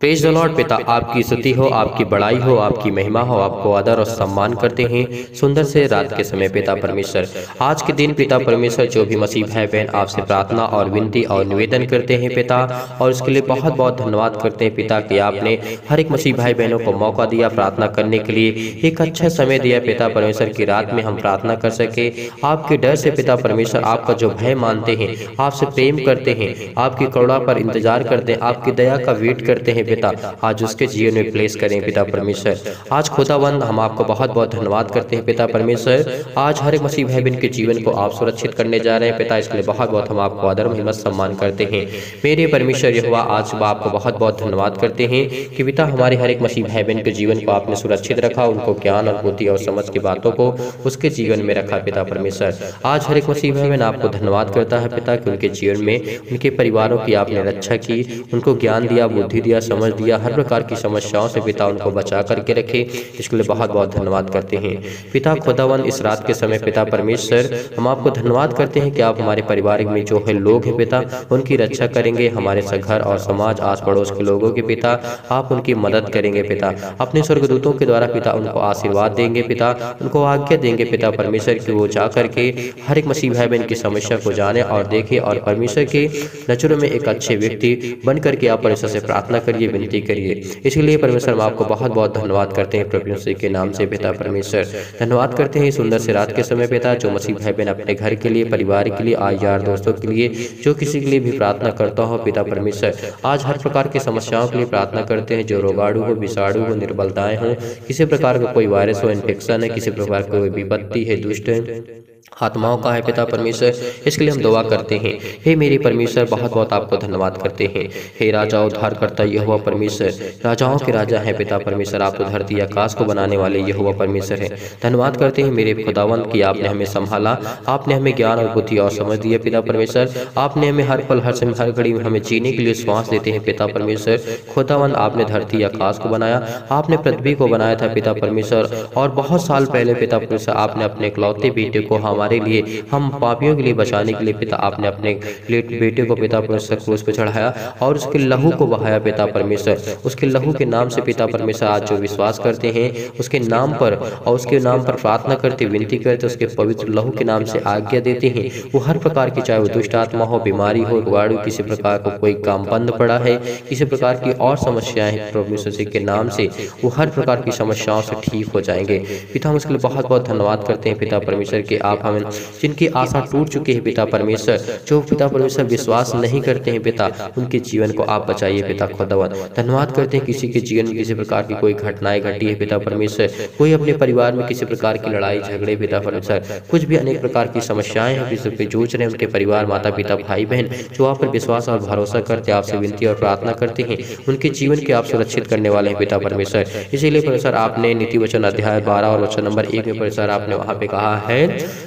Praise the Lord पिता आपकी स्तुति हो आपकी बड़ाई हो आपकी महिमा हो आपको आदर और सम्मान करते हैं। सुंदर से रात के समय पिता परमेश्वर आज के दिन पिता परमेश्वर जो भी मसीह भाई बहन आपसे प्रार्थना और विनती और निवेदन करते हैं पिता और उसके लिए बहुत बहुत धन्यवाद करते हैं पिता कि आपने हर एक मसीह भाई बहनों को मौका दिया प्रार्थना करने के लिए। एक अच्छा समय दिया पिता परमेश्वर की रात में हम प्रार्थना कर सके। आपके डर से पिता परमेश्वर आपका जो भय मानते हैं आपसे प्रेम करते हैं आपकी करुणा पर इंतज़ार करते हैं आपकी दया का वेट करते हैं पिता। आज उसके जीवन में प्लेस करें पिता परमेश्वर। आज खुदावंद हम आपको बहुत बहुत धन्यवाद करते हैं पिता परमेश्वर। आज हर एक मसीह भाई बहन के जीवन को आप सुरक्षित करने जा रहे हैं। पिता इसके लिए बहुत बहुत हम आपको आदर हिम्मत सम्मान करते हैं। मेरे परमेश्वर यह आज सुबह आपको बहुत बहुत धन्यवाद करते हैं कि पिता हमारे हर एक मसीह भाई बहन के जीवन को आपने सुरक्षित रखा उनको ज्ञान और बुद्धि और समझ की बातों को उसके जीवन में रखा पिता परमेश्वर। आज हर एक मसीह भाई बहन आपको धन्यवाद करता है पिता कि उनके जीवन में उनके परिवारों की आपने रक्षा की उनको ज्ञान दिया बुद्धि दिया समझ दिया हर प्रकार की समस्याओं से पिता उनको बचा करके रखे, इसके लिए बहुत बहुत धन्यवाद करते हैं। पिता खुदावन, इस रात के समय पिता परमेश्वर, हम आपको धन्यवाद करते हैं कि आप हमारे परिवार में जो है लोग हैं पिता, उनकी रक्षा करेंगे, हमारे घर और समाज आस पड़ोस के लोगों के पिता, आप उनकी मदद करेंगे पिता। अपने स्वर्गदूतों के द्वारा पिता उनको आशीर्वाद देंगे पिता, उनको आज्ञा देंगे पिता परमेश्वर की वो जा करके हर एक मसीह भाई बहन की समस्या को जाने और देखे और परमेश्वर के नज़रों में एक अच्छे व्यक्ति बन करके आप परमेश्वर से प्रार्थना करिए। विनती करिए। इसलिए परमेश्वर हम आपको बहुत बहुत धन्यवाद करते हैं प्रभु यीशु के नाम से पिता परमेश्वर। धन्यवाद करते हैं सुंदर से रात के समय पिता, जो मसीह भाई बहन अपने घर के लिए, परिवार के लिए आज यार दोस्तों के लिए, जो किसी के लिए भी प्रार्थना करता हो, पिता परमेश्वर। आज हर प्रकार की समस्याओं के लिए प्रार्थना करते हैं, जो रोगाणु हो, विषाणु हो, निर्बलताएँ हों, किसी प्रकार का कोई वायरस हो इन्फेक्शन है, किसी प्रकार की कोई विपत्ति है, दुष्ट है। आत्माओं का है पिता परमेश्वर, इसके लिए हम दुआ करते हैं। हे मेरे परमेश्वर बहुत बहुत आपको धन्यवाद करते हैं। हे राजा उद्धार करता यह हुआ परमेश्वर, राजाओं के राजा है पिता परमेश्वर, आप तो धरती आकाश को बनाने वाले यह हुआ परमेश्वर है। धन्यवाद करते हैं मेरे खुदावन की आपने हमें संभाला, आपने हमें ज्ञान और बुद्धि और समझ दिया पिता परमेश्वर। आपने हमें हर पल, हर समय, हर घड़ी में हमें जीने के लिए श्वास देते हैं पिता परमेश्वर। खुदावन आपने धरती आकाश को बनाया, आपने पृथ्वी को बनाया था पिता परमेश्वर। और बहुत साल पहले पिता परमेश्वर, आपने अपने इकलौते बेटे को हमारे हमारे लिए, हम पापियों के लिए बचाने के लिए पिता आपने अपने बेटे को पिता परमेश्वर क्रूस पर चढ़ाया और उसके लहू को बहाया पिता परमेश्वर। उसके लहू के नाम से पिता परमेश्वर आज जो विश्वास करते हैं, उसके नाम पर और उसके नाम पर प्रार्थना करते, विनती करते, उसके पवित्र लहू के नाम से आज्ञा देते हैं। वो हर प्रकार की, चाहे वो दुष्ट आत्मा हो, बीमारी हो रुआड़ू किसी प्रकार का कोई काम बंद पड़ा है, किसी प्रकार की और समस्याएँ हैं, प्रभु के नाम से वो हर प्रकार की समस्याओं से ठीक हो जाएँगे। पिता, हम उसके लिए बहुत बहुत धन्यवाद करते हैं पिता परमेश्वर के आप हमें जिनकी आशा टूट चुकी है पिता परमेश्वर। जो पिता परमेश्वर विश्वास नहीं करते हैं पिता, उनके जीवन को आप बचाइए पिता खुदावन धन्यवाद करते हैं किसी के जीवन में किसी प्रकार की कोई घटनाएँ घटी है पिता परमेश्वर। कोई अपने परिवार में किसी प्रकार की लड़ाई, झगड़े पिता परमेश्वर। कुछ भी अनेक प्रकार की समस्याएँ हैं पे जूझ रहे हैं, उनके परिवार, माता पिता भाई बहन जो आप पर विश्वास और भरोसा करते हैं, आपसे विनती और प्रार्थना करते हैं, उनके जीवन के आप सुरक्षित करने वाले हैं पिता परमेश्वर। इसीलिए परमेश्वर, आपने नीति वचन अध्याय बारह और वचन नंबर एक में परमेश्वर, आपने वहाँ पे कहा है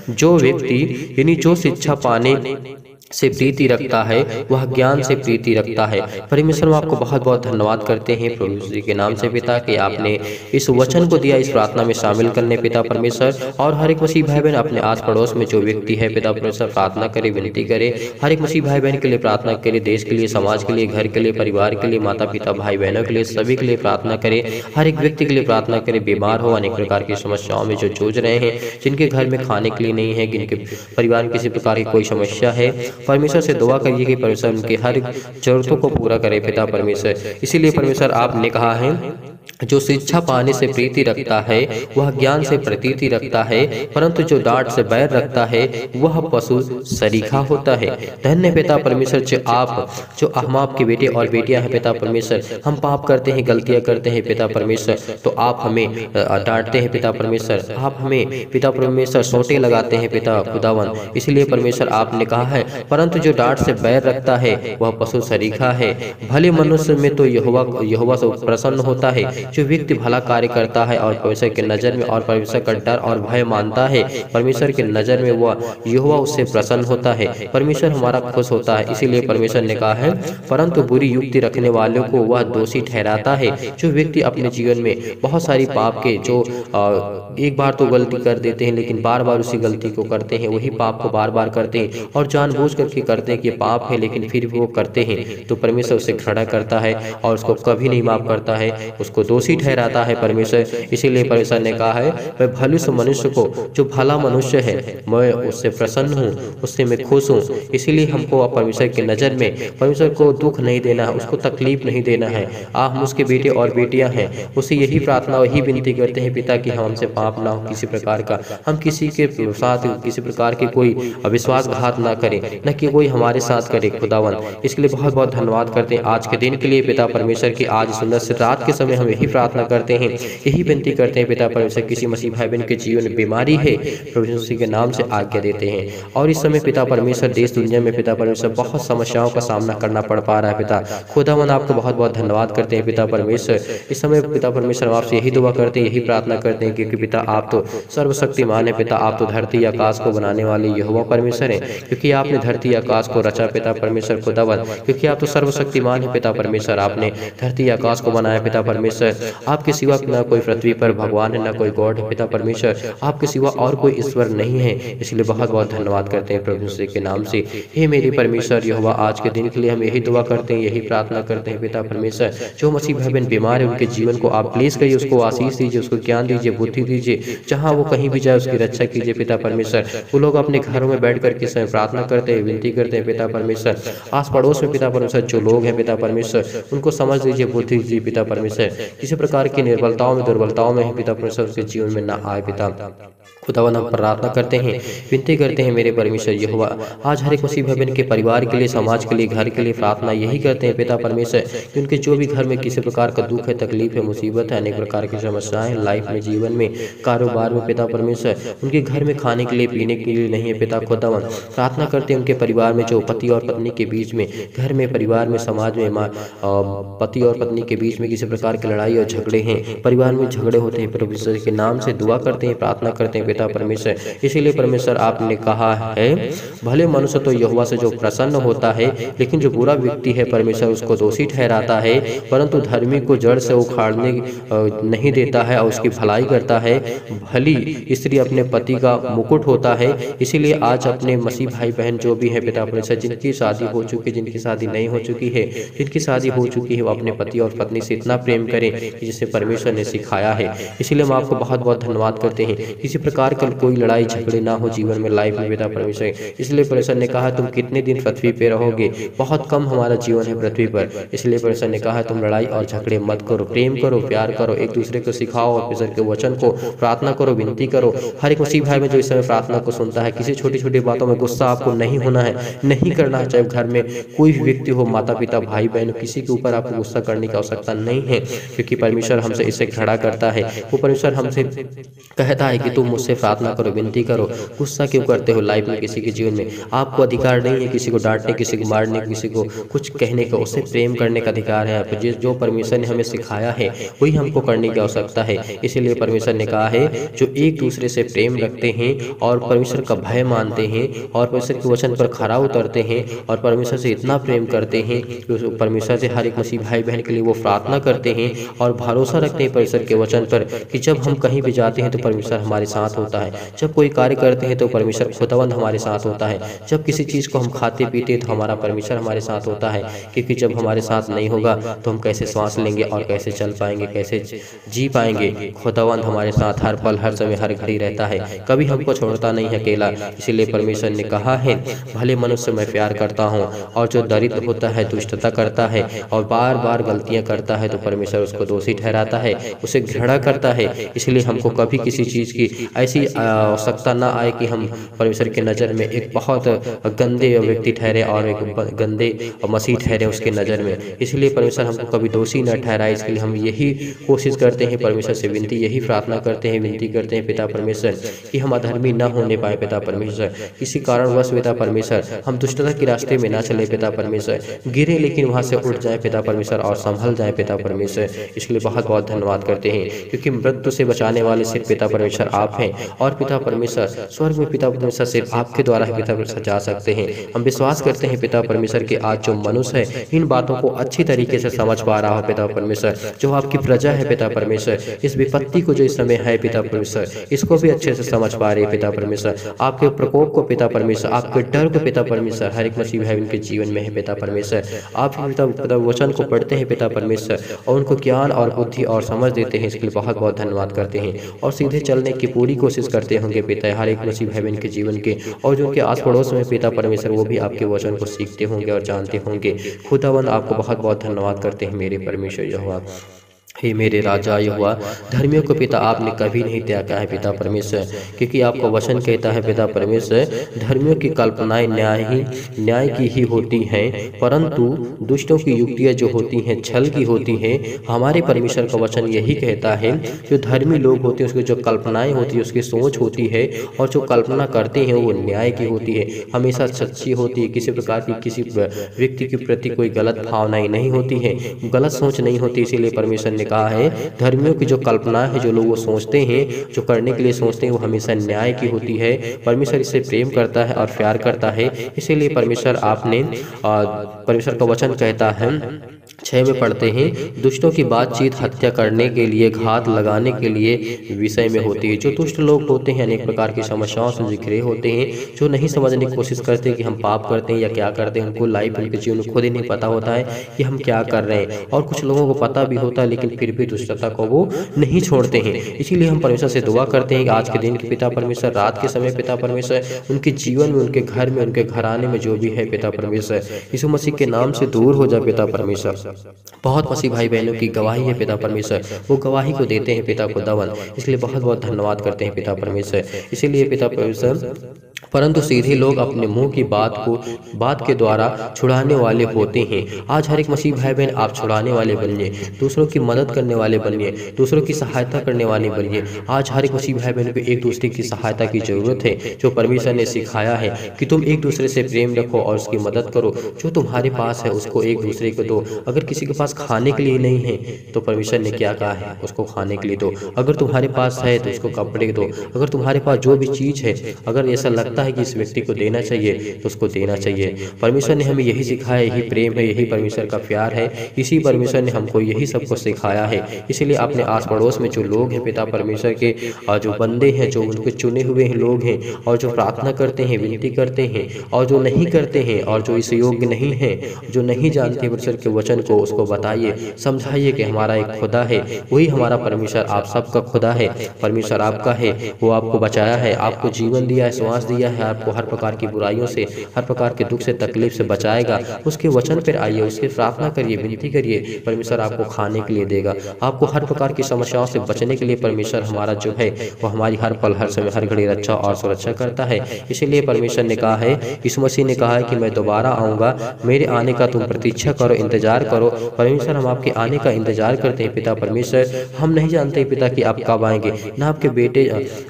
जो व्यक्ति यानी जो शिक्षा पाने से प्रीति रखता है, वह ज्ञान से प्रीति रखता है। परमेश्वर आपको बहुत बहुत धन्यवाद करते हैं प्रभु जी के नाम से पिता, कि आपने इस वचन को दिया, इस प्रार्थना में शामिल करने पिता परमेश्वर, और हर एक मसीह भाई बहन अपने आस पड़ोस में जो व्यक्ति है, पिता परमेश्वर, प्रार्थना करे, विनती करे। हर एक मसीह भाई बहन के लिए प्रार्थना करे, देश के लिए, समाज के लिए, घर के लिए, परिवार के लिए माता पिता भाई बहनों के लिए, सभी के लिए प्रार्थना करे। हर एक व्यक्ति के लिए प्रार्थना करे, बीमार हो, अनेक प्रकार की समस्याओं में जो जूझ रहे हैं, जिनके घर में खाने के लिए नहीं है, जिनके परिवार में किसी प्रकार की कोई समस्या है परमेश्वर से दुआ करिए कि परमेश्वर उनकी हर जरूरतों को पूरा करे, पिता परमेश्वर। इसीलिए परमेश्वर, आपने कहा है जो शिक्षा पाने से प्रीति रखता है वह ज्ञान से प्रतीति रखता है परंतु जो डांट से बैर रखता है वह पशु सरीखा होता है। धन्य पिता परमेश्वर जो आप जो हम आपके बेटे और बेटियाँ हैं पिता परमेश्वर हम पाप करते हैं गलतियाँ करते हैं पिता परमेश्वर तो आप हमें डांटते हैं पिता परमेश्वर। आप हमें पिता परमेश्वर सोटे लगाते हैं पिता खुदावन इसलिए परमेश्वर आपने कहा है परंतु जो डांट से बैर रखता है वह पशु सरीखा है भले मनुष्य में तो यहुआ से प्रसन्न होता है जो व्यक्ति भला कार्य करता है और परमेश्वर के नज़र में और परमेश्वर का डर और भय मानता है। परमेश्वर के नज़र में वह युवा उससे प्रसन्न होता है। परमेश्वर हमारा खुश होता है। इसीलिए परमेश्वर ने कहा है परंतु बुरी युक्ति रखने वालों को वह दोषी ठहराता है। जो व्यक्ति अपने जीवन में बहुत सारी पाप के जो एक बार तो गलती कर देते हैं लेकिन बार बार उसी गलती को करते हैं वही पाप को बार बार करते हैं और जानबूझ करके करते हैं कि पाप है लेकिन फिर भी वो करते हैं तो परमेश्वर उसे खड़ा करता है और उसको कभी नहीं माफ़ करता है। उसको दोषी ठहराता है परमेश्वर। इसीलिए परमेश्वर ने कहा है, मैं भलुष मनुष्य को, जो भला मनुष्य है, मैं उससे प्रसन्न हूँ, उससे मैं खुश हूँ। इसीलिए हमको परमेश्वर की नज़र में, परमेश्वर को दुख नहीं देना है, उसको तकलीफ़ नहीं देना है। आप हम उसके बेटे और बेटियाँ हैं, उसे यही प्रार्थना वही विनती करते हैं, पिता, कि हम हमसे पाप ना हो किसी प्रकार का। हम किसी के साथ, किसी प्रकार के कोई अविश्वासघात ना करें, न कि कोई हमारे साथ करे खुदावन इसके लिए बहुत बहुत धन्यवाद करते हैं आज के दिन के लिए, पिता, परमेश्वर की आज सुंदर से रात के समय हम यही प्रार्थना करते हैं। यही विनती करते हैं पिता परमेश्वर, किसी मसीह भाई बहन के जीवन में बीमारी है, प्रभु के नाम से आज्ञा देते हैं। और इस समय पिता परमेश्वर देश दुनिया में पिता परमेश्वर बहुत समस्याओं का सामना करना पड़ पा रहा है पिता। खुदावन आपको बहुत बहुत धन्यवाद करते हैं पिता परमेश्वर। इस समय पिता परमेश्वर आपसे यही दुआ करते हैं, यही प्रार्थना करते हैं क्योंकि पिता, आप तो सर्वशक्तिमान है पिता, आप तो धरती आकाश को बनाने वाले यहोवा परमेश्वर है। क्योंकि आपने धरती आकाश को रचा पिता परमेश्वर खुदावन क्योंकि आप तो सर्वशक्तिमान है पिता परमेश्वर, आपने धरती आकाश को बनाया पिता परमेश्वर। आपके सिवा न कोई पृथ्वी पर भगवान है, न कोई गॉड है, पिता परमेश्वर। आपके सिवा और कोई ईश्वर नहीं है। इसलिए बहुत बहुत धन्यवाद करते हैं प्रभु के नाम से। हे मेरे परमेश्वर, यहोवा, आज के दिन के लिए हम यही दुआ करते हैं, यही प्रार्थना करते हैं, पिता परमेश्वर। जो मसीह भाई बहन बीमार है, उनके जीवन को आप प्लीज़ करिए, उसको आशीष दीजिए, उसको ज्ञान दीजिए, बुद्धि दीजिए। जहाँ वो कहीं भी जाए, उसकी रक्षा कीजिए, पिता परमेश्वर। वो लोग अपने घरों में बैठ करके समय प्रार्थना करते हैं, विनती करते हैं, पिता परमेश्वर। आस पड़ोस में, पिता परमेश्वर, जो लोग हैं, पिता परमेश्वर, उनको समझ दीजिए, बुद्धि दीजिए, पिता परमेश्वर। किसी प्रकार की निर्बलताओं में दुर्बलताओं में पिता परमेश्वर उसके जीवन में ना आए पिता। खुदावन, हम प्रार्थना करते हैं, विनती करते हैं, मेरे परमेश्वर ये हुआ आज हर एक मसीह भवन के परिवार के लिए, समाज के लिए, घर के लिए प्रार्थना यही करते हैं, पिता परमेश्वर, कि उनके जो भी घर में किसी प्रकार का दुख है, तकलीफ़ है, मुसीबत है, अनेक प्रकार की समस्याएँ लाइफ में, जीवन में, कारोबार में, पिता परमेश्वर, उनके घर में खाने के लिए, पीने के लिए नहीं है, पिता खुदावन। प्रार्थना करते हैं उनके परिवार में, जो पति और पत्नी के बीच में, घर में, परिवार में, समाज में पति और पत्नी के बीच में किसी प्रकार की लड़ाई और झगड़े हैं। परिवार में झगड़े होते हैं परमेश्वर के नाम से दुआ करते हैं, प्रार्थना करते हैं, पिता परमेश्वर। इसीलिए परमेश्वर, आपने कहा है, भले मनुष्य तो यहुआ से जो प्रसन्न होता है, लेकिन जो बुरा व्यक्ति है, परमेश्वर उसको दोषी ठहराता है, परंतु धर्मी को जड़ से उखाड़ने नहीं देता है और उसकी भलाई करता है। भली स्त्री अपने पति का मुकुट होता है, इसीलिए आज अपने मसीह भाई बहन जो भी है, पिता परमेश्वर, जिनकी शादी हो चुकी जिनकी शादी नहीं हो चुकी है, जिनकी शादी हो चुकी है, वो अपने पति और पत्नी से इतना प्रेम करें। जिसे परमेश्वर ने सिखाया है। इसलिए हम आपको बहुत बहुत धन्यवाद करते हैं। किसी प्रकार का कोई लड़ाई, झगड़े ना हो जीवन में लाइफ में पिता परमेश्वर। इसलिए परमेश्वर ने कहा, तुम कितने दिन पृथ्वी पे रहोगे? बहुत कम हमारा जीवन है पृथ्वी पर। इसलिए परमेश्वर ने कहा, तुम लड़ाई और झगड़े मत करो। प्रेम करो, प्यार करो। एक दूसरे को सिखाओ परमेश्वर के वचन को प्रार्थना करो, विनती करो। हर एक उसी भाई में जो इस समय प्रार्थना को सुनता है, किसी छोटी छोटी बातों में गुस्सा आपको नहीं होना है, नहीं करना है। चाहे घर में कोई भी व्यक्ति हो माता पिता भाई बहन किसी के ऊपर आपको गुस्सा करने की आवश्यकता नहीं है। क्योंकि परमेश्वर हमसे इसे खड़ा करता है। वो परमेश्वर हमसे कहता है कि तुम मुझसे प्रार्थना करो, विनती करो। गुस्सा क्यों करते हो लाइफ में किसी के जीवन में? आपको अधिकार नहीं है किसी को डांटने, किसी को मारने, किसी को कुछ कहने का। उससे प्रेम करने का अधिकार है। आपको जो परमेश्वर ने हमें सिखाया है, वही हमको करने की आवश्यकता है। इसीलिए परमेश्वर ने कहा है, जो एक दूसरे से प्रेम रखते हैं और परमेश्वर का भय मानते हैं और परमेश्वर के वचन पर खरा उतरते हैं और परमेश्वर से इतना प्रेम करते हैं कि परमेश्वर से हर एक मसीह भाई बहन के लिए वो प्रार्थना करते हैं और भरोसा रखते हैं परमेश्वर के वचन पर कि जब हम कहीं भी जाते हैं तो परमेश्वर हमारे साथ होता है। जब कोई कार्य करते हैं तो परमेश्वर खुदावंद हमारे साथ होता है। जब किसी चीज़ को हम खाते पीते तो हमारा परमेश्वर हमारे साथ होता है। क्योंकि जब हमारे साथ नहीं होगा तो हम कैसे सांस लेंगे और कैसे चल पाएँगे, कैसे जी पाएँगे? खुदावंद हमारे साथ हर पल, हर समय, हर घड़ी रहता है। कभी हमको छोड़ता नहीं है अकेला। इसीलिए परमेश्वर ने कहा है, भले मनुष्य मैं प्यार करता हूँ और जो दरिद्र होता है, दुष्टता करता है और बार बार गलतियाँ करता है तो परमेश्वर उसको दोषी ठहराता है, उसे घृणा करता है, इसलिए हमको कभी किसी चीज़ की ऐसी आवश्यकता ना आए कि हम परमेश्वर के नज़र में एक बहुत गंदे व्यक्ति ठहरे और एक गंदे मसीह ठहरे उसके नज़र में। इसलिए परमेश्वर हमको कभी दोषी न ठहराए इसके लिए हम यही कोशिश करते हैं, परमेश्वर से विनती, यही प्रार्थना करते हैं, विनती करते हैं, पिता परमेश्वर, कि हम अधर्मी न होने पाए, पिता परमेश्वर। किसी कारणवश, पिता परमेश्वर, हम दुष्टता के रास्ते में ना चले, पिता परमेश्वर। गिरे लेकिन वहाँ से उठ जाए, पिता परमेश्वर, और संभल जाए, पिता परमेश्वर। इसके लिए बहुत बहुत धन्यवाद करते हैं। क्योंकि मृत्यु से बचाने वाले सिर्फ़ पिता परमेश्वर आप हैं और पिता परमेश्वर, स्वर्ग में पिता परमेश्वर सिर्फ़ आपके द्वारा ही पिता परमेश्वर जा सकते हैं। हम विश्वास करते हैं पिता परमेश्वर के आज जो मनुष्य है, इन बातों को अच्छी तरीके से समझ पा रहा हो पिता परमेश्वर, जो आपकी प्रजा है पिता परमेश्वर, इस विपत्ति को जो इस समय है पिता परमेश्वर, इसको भी अच्छे से समझ पा रहे पिता परमेश्वर। आपके प्रकोप को पिता परमेश्वर, आपके डर को पिता परमेश्वर, हर एक मसीह है उनके जीवन में है पिता परमेश्वर। आप पिता वचन को पढ़ते हैं पिता परमेश्वर और उनको ज्ञान और बुद्धि और समझ देते हैं, इसके लिए बहुत बहुत धन्यवाद करते हैं। और सीधे चलने की पूरी कोशिश करते होंगे पिता, हर एक मसीह है इनके जीवन के, और जो उनके आस पड़ोस में पिता परमेश्वर, वो भी आपके वचन को सीखते होंगे और जानते होंगे। खुदाबंद आपको बहुत बहुत धन्यवाद करते हैं मेरे परमेश्वर यहोवा। हे मेरे राजा हुआ धर्मियों को पिता आपने कभी नहीं त्यागा है, पिता परमेश्वर। क्योंकि आपको वचन कहता है, पिता परमेश्वर, धर्मियों की कल्पनाएँ न्याय ही न्याय की ही होती हैं। परंतु दुष्टों की युक्तियाँ जो होती हैं, छल की होती हैं, हमारे परमेश्वर का वचन यही कहता है, जो धर्मी लोग होते हैं, उसकी जो कल्पनाएँ होती है, उसकी सोच होती है, और जो कल्पना करते हैं, वो न्याय की होती है। हमेशा सच्ची होती है, किसी प्रकार की किसी व्यक्ति के प्रति कोई गलत भावनाएँ नहीं होती है। गलत सोच नहीं होती, इसीलिए परमेश्वर ने कहा है। धर्मियों की जो कल्पना है, जो लोग वो सोचते हैं, जो करने के लिए सोचते हैं, वो हमेशा न्याय की होती है। परमेश्वर इससे प्रेम करता है और प्यार करता है। इसीलिए परमेश्वर आपने परमेश्वर का वचन कहता है छः में पढ़ते हैं, दुष्टों की बातचीत, हत्या करने के लिए, घात लगाने के लिए विषय में होती है। जो दुष्ट लोग होते हैं, अनेक प्रकार की समस्याओं से जिक्रे होते हैं, जो नहीं समझने की कोशिश करते कि हम पाप करते हैं या क्या करते हैं, उनको लाइफ उनके जीवन खुद ही नहीं पता होता है कि हम क्या कर रहे हैं। और कुछ लोगों को पता भी होता है, लेकिन फिर भी दुष्टता को वो नहीं छोड़ते हैं। इसीलिए हम परमेश्वर से दुआ करते हैं कि आज के दिन के पिता परमेश्वर, रात के समय पिता परमेश्वर, उनके जीवन में, उनके घर में, उनके घराने में जो भी है पिता परमेश्वर। यीशु मसीह के नाम से दूर हो जाए पिता परमेश्वर। बहुत मसीह भाई बहनों की गवाही है पिता परमेश्वर। वो गवाही को देते हैं पिता को दवन इसलिए बहुत बहुत धन्यवाद करते हैं पिता परमेश्वर। इसीलिए पिता परमेश्वर परंतु सीधे लोग अपने मुँह की बात को बात के द्वारा छुड़ाने वाले होते हैं। आज हर एक मसीह भाई बहन आप छुड़ाने वाले बनिए दूसरों की मदद करने वाले बनिए दूसरों की सहायता करने वाले बनिए। आज हर एक मसीह भाई बहन को एक दूसरे की सहायता की ज़रूरत है जो परमेश्वर ने सिखाया है कि तुम एक दूसरे से प्रेम रखो और उसकी मदद करो। जो तुम्हारे पास है उसको एक दूसरे को दो। अगर किसी के पास खाने के लिए नहीं है तो परमेश्वर ने क्या कहा है? उसको खाने के लिए दो अगर तुम्हारे पास है तो उसको कपड़े दो। अगर तुम्हारे पास जो भी चीज़ है अगर ऐसा लगता लगता है कि इस व्यक्ति को देना चाहिए तो उसको देना चाहिए। परमेश्वर ने हमें यही सिखाया यही प्रेम है, यही परमेश्वर का प्यार है। इसी परमेश्वर ने हमको यही सबको सिखाया है। इसीलिए अपने आस पड़ोस में जो लोग हैं पिता परमेश्वर के, और जो बंदे हैं, जो उनके चुने हुए लोग हैं, और जो प्रार्थना करते हैं, विनती करते हैं, और जो नहीं करते हैं, और जो इस योग्य नहीं है, जो नहीं जानते परमेश्वर के वचन को, उसको बताइए, समझाइए कि हमारा एक खुदा है। वही हमारा परमेश्वर, आप सबका खुदा है। परमेश्वर आपका है, वो आपको बचाया है, आपको जीवन दिया है, श्वास दिया दिया है आपको हर प्रकार की बुराइयों से, हर प्रकार के दुख से, तकलीफ़ से बचाएगा। उसके वचन पर आइए, उसकी प्रार्थना करिए, विनती करिए। परमेश्वर आपको खाने के लिए देगा। आपको हर प्रकार की समस्याओं से बचने के लिए परमेश्वर हमारा जो है, वो हमारी हर पल, हर समय, हर घड़ी रक्षा और सुरक्षा करता है। इसीलिए परमेश्वर ने कहा है, यीशु मसीह ने कहा है कि मैं दोबारा आऊँगा, मेरे आने का तुम प्रतीक्षा करो, इंतज़ार करो। परमेश्वर, हम आपके आने का इंतज़ार करते हैं पिता परमेश्वर। हम नहीं जानते पिता कि आप कब आएँगे, ना आपके बेटे,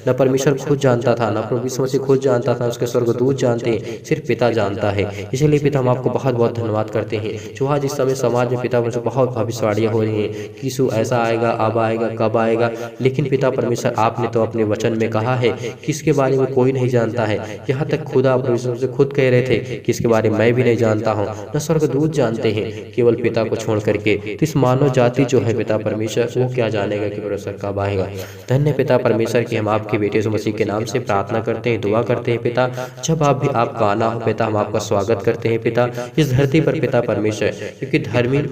न परमेश्वर खुद जानता था, ना प्रभु मसीह खुद जानता जानता था, उसके स्वर्गदूत जानते हैं सिर्फ़ पिता जानता है। इसलिए पिता हम आपको बहुत बहुत धन्यवाद करते हैं। जो आज इस समय समाज में पिता से बहुत भविष्यवाणियाँ हो रही हैं किसु ऐसा आएगा, अब आएगा, कब आएगा। लेकिन पिता परमेश्वर, आपने तो अपने वचन में कहा है कि इसके बारे में कोई नहीं जानता है। यहाँ तक खुदा परमेश्वर से खुद कह रहे थे कि इसके बारे में मैं भी नहीं जानता हूँ। न स्वर्गदूत जानते हैं, केवल पिता को छोड़ करके। तो इस मानव जाति जो है पिता परमेश्वर, वो क्या जानेगा कि परमेश्वर कब आएगा? धन्य पिता परमेश्वर की हम आपके बेटे मसीह के नाम से प्रार्थना करते हैं, दुआ करते हैं हैं, पिता। जब आप भी आपका आना हो, पिता, हम आपका स्वागत करते हैं, पिता। इस धरती पर पिता परमेश्वर क्योंकि धर्मी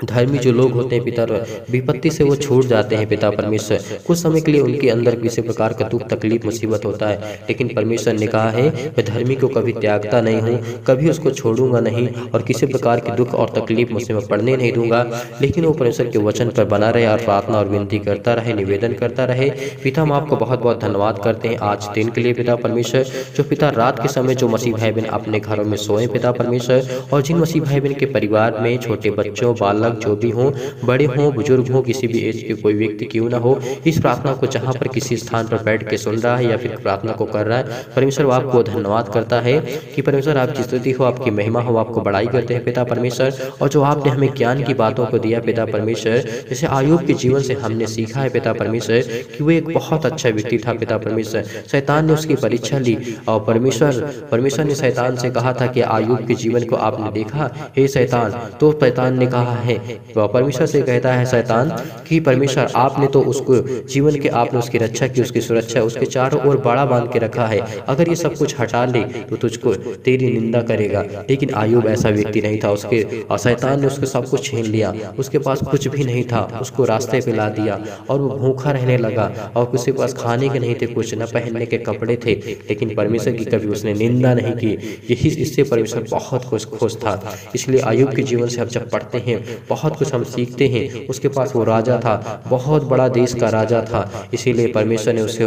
धर्मी जो लोग होते हैं पिता विपत्ति से वो छूट जाते हैं पिता परमेश्वर। कुछ समय के लिए उनके अंदर किसी प्रकार का दुख, तकलीफ़, मुसीबत होता है, लेकिन परमेश्वर ने कहा है, मैं धर्मी को कभी त्यागता नहीं हूँ, कभी उसको छोड़ूँगा नहीं और किसी प्रकार के दुख और तकलीफ़ मुसीबत पड़ने नहीं दूँगा। लेकिन वो परमेश्वर के वचन पर बना रहे और प्रार्थना और विनती करता रहे, निवेदन करता रहे। पिता हम आपको बहुत बहुत धन्यवाद करते हैं आज दिन के लिए पिता परमेश्वर। जो पिता रात के समय जो मसीह भाई बहन अपने घरों में सोए पिता परमेश्वर, और जिन मसीह भाई बहन के परिवार में छोटे बच्चों, बालक बालक जो भी हों, बड़े हों, बुज़ुर्ग हों, किसी भी एज के कोई व्यक्ति क्यों ना हो, इस प्रार्थना को जहाँ पर किसी स्थान पर बैठ के सुन रहा है या फिर प्रार्थना को कर रहा है, परमेश्वर आपको धन्यवाद करता है कि परमेश्वर आपकी स्तुति हो, आपकी महिमा हो, आपको बड़ाई करते हैं पिता परमेश्वर, और जो आपने हमें ज्ञान की बातों को दिया पिता परमेश्वर, जैसे आयुब के जीवन से हमने सीखा है पिता परमेश्वर, कि वो एक बहुत अच्छा व्यक्ति था पिता परमेश्वर, शैतान ने उसकी परीक्षा ली, और परमेश्वर परमेश्वर ने शैतान से कहा था कि आयुब के जीवन को आपने देखा, हे शैतान तो शैतान ने कहा है परमेश्वर से कहता है, शैतान, कि परमेश्वर, आपने तो उसको जीवन के, आपने उसकी रक्षा की, उसकी सुरक्षा, उसके चारों ओर बड़ा बाँध के रखा है। अगर ये सब कुछ हटा ले तो तुझको तेरी निंदा करेगा। लेकिन आयुब ऐसा व्यक्ति नहीं था। उसके, और शैतान ने उसको सब कुछ छीन लिया। उसके पास कुछ भी नहीं था। उसको रास्ते पे ला दिया, और वो भूखा रहने लगा। और उसके पास खाने के नहीं थे, कुछ न पहनने के कपड़े थे। लेकिन परमेश्वर की कभी उसने निंदा नहीं की। यही इससे परमेश्वर बहुत खुश खुश था। इसलिए आयुब के जीवन से हम जब पढ़ते हैं बहुत कुछ हम सीखते हैं। उसके पास वो राजा था, बहुत बड़ा देश का राजा था। इसीलिए परमेश्वर ने उसे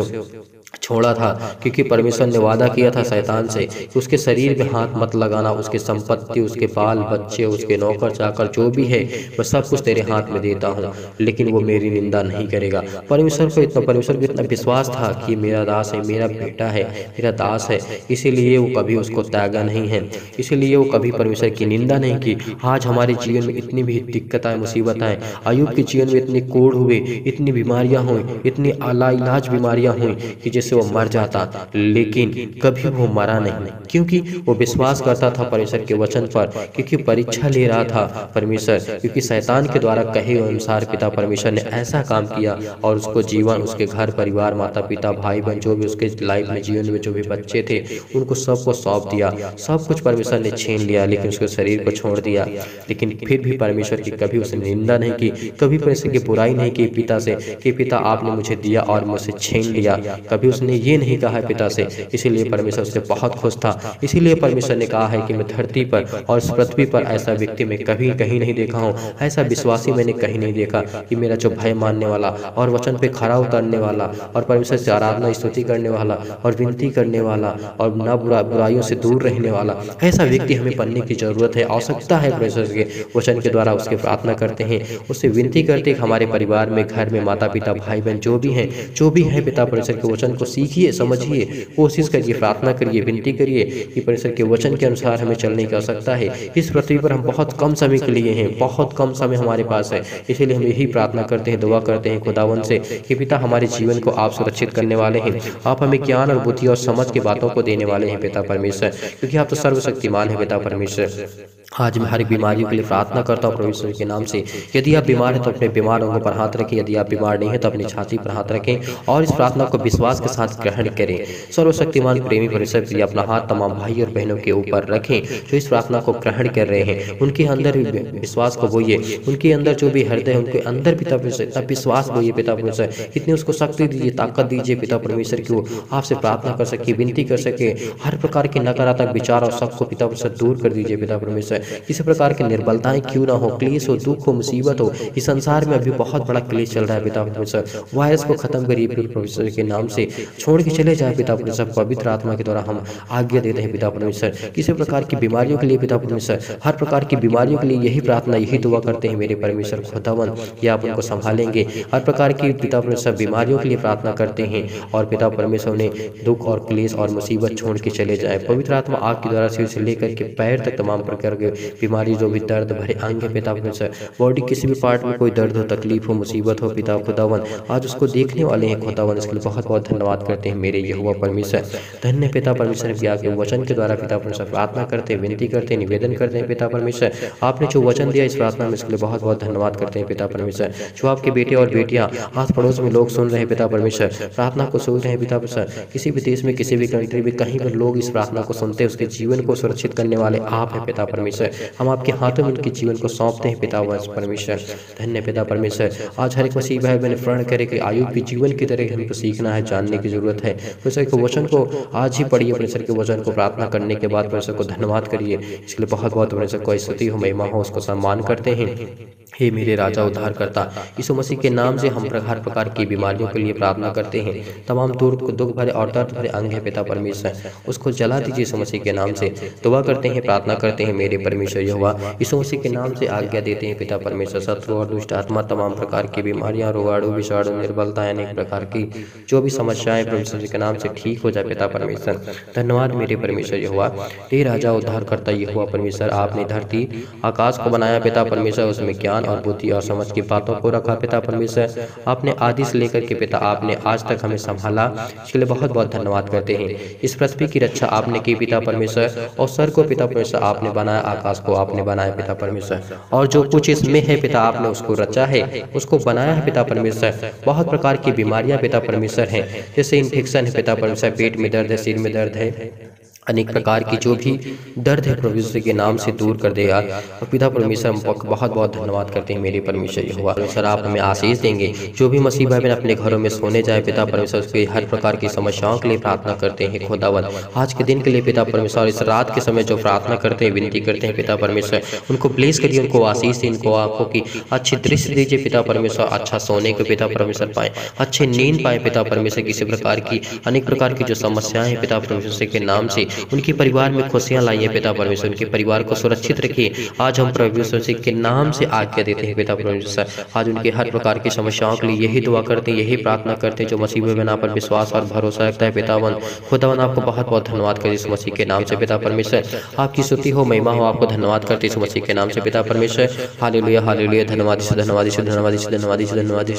छोड़ा था क्योंकि परमेश्वर ने वादा किया था शैतान से कि उसके शरीर में हाथ मत लगाना उसके संपत्ति उसके बाल बच्चे उसके नौकर चाकर जो भी है मैं सब कुछ तेरे हाथ में देता हूँ। लेकिन वो मेरी निंदा नहीं करेगा। परमेश्वर को इतना परमेश्वर को इतना विश्वास था कि मेरा दास है मेरा बेटा है मेरा दास है। इसीलिए वो कभी उसको त्यागा नहीं है। इसीलिए वो कभी परमेश्वर की निंदा नहीं की। आज हमारे जीवन में इतनी भी दिक्कतें मुसीबत आए अयुब के जीवन में इतनी कोड़ हुए इतनी बीमारियाँ हुई इतनी आलाइलाज बीमारियाँ हुई कि जिससे वो मर जाता, लेकिन कभी वो मरा नहीं, क्योंकि वो विश्वास करता था परमेश्वर के वचन पर, क्योंकि परीक्षा ले रहा था परमेश्वर, क्योंकि शैतान के द्वारा कहे अनुसार पिता परमेश्वर ने ऐसा काम किया और उसको जीवन, उसके घर, परिवार माता पिता भाई बहन जो भी उसके लाइफ में जीवन में जो भी बच्चे थे, उनको सबको सौंप दिया। सब कुछ परमेश्वर ने छीन लिया, लेकिन उसके शरीर को छोड़ दिया। लेकिन फिर भी परमेश्वर की कभी उसने निंदा नहीं की, कभी परमेश्वर की बुराई नहीं की पिता से, कि पिता आपने मुझे दिया और मुझसे छीन लिया। कभी उसने ये नहीं कहा पिता से। इसीलिए परमेश्वर उससे बहुत खुश था। इसीलिए परमेश्वर ने कहा है कि मैं धरती पर और पृथ्वी पर ऐसा व्यक्ति मैं कभी कहीं नहीं देखा हूँ। ऐसा विश्वासी मैंने कहीं नहीं देखा कि मेरा जो भय मानने वाला और वचन पे खड़ा उतरने वाला और परमेश्वर से आराधना, स्तुति करने वाला और विनती करने वाला और न बुरा, बुराइयों से दूर रहने वाला, ऐसा व्यक्ति हमें पढ़ने की ज़रूरत है, आवश्यकता है परमेश्वर के वचन के द्वारा उसके प्रार्थना करते हैं। उससे विनती करते हमारे परिवार में, घर में माता पिता भाई बहन जो भी हैं, जो भी हैं पिता परमेश्वर के वचन को सीखिए, समझिए, कोशिश करिए, प्रार्थना करिए, विनती करिए कि परमेश्वर के वचन के अनुसार हमें चलने की आवश्यकता है। इस पृथ्वी पर हम बहुत कम समय के लिए हैं, बहुत कम समय हमारे पास है। इसीलिए हम यही प्रार्थना करते हैं, दुआ करते हैं खुदावन से कि पिता हमारे जीवन को आप सुरक्षित करने वाले हैं। आप हमें ज्ञान और बुद्धि और समझ की बातों को देने वाले हैं पिता परमेश्वर, क्योंकि आप तो सर्वशक्तिमान है पिता परमेश्वर। आज मैं हर बीमारियों के लिए प्रार्थना करता हूँ परमेश्वर के नाम से। यदि आप बीमार हैं तो अपने बीमार अंगों पर हाथ रखें। यदि आप बीमार नहीं हैं तो अपनी छाती पर हाथ रखें और इस प्रार्थना को विश्वास के साथ ग्रहण करें। सर्वशक्तिमान, प्रेमी परमेश्वर लिए अपना हाथ तमाम भाई और बहनों के ऊपर रखें, जो इस प्रार्थना को ग्रहण कर रहे हैं। उनके अंदर भी विश्वास को बोइए। उनके अंदर जो भी हृदय है, उनके अंदर पिता परमेश्वर विश्वास बोइए पिता परमेश्वर। इतनी उसको शक्ति दीजिए, ताकत दीजिए पिता परमेश्वर की वो आपसे प्रार्थना कर सके, विनती कर सके। हर प्रकार के नकारात्मक विचार और सबको पिता परमेश्वर दूर कर दीजिए पिता परमेश्वर। किसी प्रकार की निर्बलताएँ क्यों ना हो? क्लेश हो दुख हो, मुसीबत हो, इस संसार में अभी बहुत बड़ा क्लेश चल रहा है पिता परमेश्वर वायरस को खत्म करिए परमेश्वर के नाम से। छोड़ के चले जाए पिता परमेश्वर पवित्र आत्मा के द्वारा हम आज्ञा देते हैं पिता परमेश्वर। किसी प्रकार की बीमारियों के लिए पिता परमेश्वर, हर प्रकार की बीमारियों के लिए यही प्रार्थना, यही दुआ करते हैं मेरे परमेश्वर खुदावन या आप उनको संभालेंगे। हर प्रकार की पिता परमेश्वर बीमारियों के लिए प्रार्थना करते हैं और पिता परमेश्वर ने दुख और क्लेश और मुसीबत छोड़ के चले जाए। पवित्र आत्मा आग के द्वारा से लेकर के पैर तक तमाम प्रकार के बीमारी जो भी दर्द भरे अंग पिता बॉडी किसी भी पार्ट में कोई दर्द हो, तकलीफ़ हो, मुसीबत हो, पिता खुदावन आज उसको देखने वाले हैं खुदावन इसके लिए बहुत बहुत धन्यवाद करते हैं मेरे ये हुआ परमेश्वर। धन्य पिता परमेश्वर, की वचन के द्वारा पिता परमेश्वर प्रार्थना करते हैं, विनती करते हैं, निवेदन करते हैं पिता परमेश्वर। आपने जो वचन दिया इस प्रार्थना में, इसके लिए बहुत बहुत धन्यवाद करते हैं पिता परमेश्वर। जो आपके बेटे और बेटियाँ आस पड़ोस में लोग सुन रहे हैं पिता परमेश्वर, प्रार्थना को सुन रहे हैं पिता परमेश्वर। किसी भी देश में, किसी भी कंट्री में कहीं पर लोग इस प्रार्थना को सुनते हैं, उसके जीवन को सुरक्षित करने वाले आप हैं पिता परमेश्वर। हम आपके हाथों में उनके जीवन को सौंपते हैं, पिता वंश परमेश्वर। धन्य पिता परमेश्वर। आज हर एक मसीह भाई मैंने प्रण करे कि आयु के जीवन की तरह हमको सीखना है, जानने की ज़रूरत है। परमेश्वर के वचन को आज ही पढ़िए परमेश्वर के वचन को प्रार्थना करने के बाद परमेश्वर को धन्यवाद करिए। इसके लिए बहुत बहुत परमेश्वर को स्तुति हो, महिमा हो, उसको सम्मान करते हैं। हे मेरे राजा उद्धार करता यीशु मसीह के नाम से हम हर प्रकार की बीमारियों के लिए प्रार्थना करते हैं। तमाम दूर दुख भरे और दर्द भरे अंग है पिता परमेश्वर। उसको जला दीजिए यीशु मसीह के नाम से। दुआ करते हैं, प्रार्थना करते हैं, मेरे परमेश्वर यहोवा, यीशु मसीह के नाम से आज्ञा देते हैं पिता परमेश्वर। शत्रु और दुष्ट आत्मा तमाम प्रकार की बीमारियाँ, रोगाणु, विषाणु निर्बलताएँ अनेक प्रकार की जो भी समस्याएँ परमेश्वर के नाम से ठीक हो जाए पिता परमेश्वर। धन्यवाद मेरे परमेश्वर यहोवा। हे राजा उद्धार करता यहोवा परमेश्वर, आपने धरती आकाश को बनाया पिता परमेश्वर, उसमें ज्ञान और बुद्धि और समझ की बातों को रखा। पिता परमेश्वर, आपने आदि से लेकर के पिता, आपने आज तक हमें संभाला। इसके लिए बहुत बहुत धन्यवाद करते हैं। इस पृथ्वी की रक्षा आपने की पिता परमेश्वर, और सर को पिता परमेश्वर आपने बनाया, आकाश को आपने बनाया पिता परमेश्वर। और जो कुछ इसमें है पिता, आपने उसको रचा है, उसको बनाया है पिता परमेश्वर। बहुत प्रकार की बीमारियाँ पिता परमेश्वर हैं, जैसे इन्फेक्शन है पिता परमेश्वर, पेट में दर्द है, सिर में दर्द है। अनेक प्रकार की जो भी दर्द है परमेश्वर के नाम से दूर कर दे यार। और पिता परमेश्वर हम बहुत बहुत धन्यवाद करते हैं मेरे परमेश्वर हुआ परमेश्वर आप हमें आशीष देंगे। जो भी मसीह भाई बहन अपने घरों में सोने जाए पिता परमेश्वर उसके हर प्रकार की समस्याओं के लिए प्रार्थना करते हैं खुदावन आज के दिन के लिए पिता परमेश्वर इस रात के समय जो प्रार्थना करते हैं विनती करते हैं पिता परमेश्वर उनको प्लेस करिए उनको आशीष दी उनको आपको की अच्छी दृश्य दीजिए पिता परमेश्वर अच्छा सोने को पिता परमेश्वर पाए अच्छे नींद पाए पिता परमेश्वर किसी प्रकार की अनेक प्रकार की जो समस्याएँ हैं पिता परमेश्वर के नाम से उनके परिवार में खुशियाँ लाइए पिता परमेश्वर, उनके परिवार को सुरक्षित रखिए। आज हम प्रभु यीशु के नाम से आज्ञा देते हैं, पिता परमेश्वर आज उनके हर प्रकार की समस्याओं के लिए यही दुआ करते हैं, यही प्रार्थना करते हैं, जो मसीह में बना पर विश्वास और भरोसा रखता है पितावन खुदावन, आपको बहुत बहुत धन्यवाद करते इस मसीह के नाम से, पिता परमेश्वर। आपकी स्तुति हो, महिमा हो, आपको धन्यवाद करते इस मसीह के नाम से, पिता परमेश्वर। हाली लुया हाले लुया धन्यवाद धन्यवाद धन्यवाद धन्यवाद धन्यवाद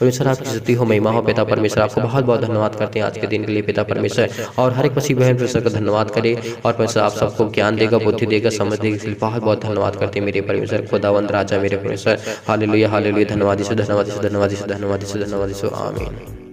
परमेश्वर, आपकी स्तुति हो, महिमा हो, पिता परमेश्वर, आपको बहुत बहुत धन्यवाद करते हैं आज के दिन के लिए, पिता परमेश्वर। और हर एक मसीह बहन परमेश्वर का धन्यवाद करे और परमेश्वर आप सबको ज्ञान देगा, बुद्धि देगा, समझ देगा। इसलिए बहुत बहुत धन्यवाद करते मेरे परमेश्वर खुदावंद राजा मेरे परमेश्वर हाल लोहिया हाल लोहिया धन्यवाद धन्यवाद धन्यवाद धन्यवाद धन्यवाद आमीन।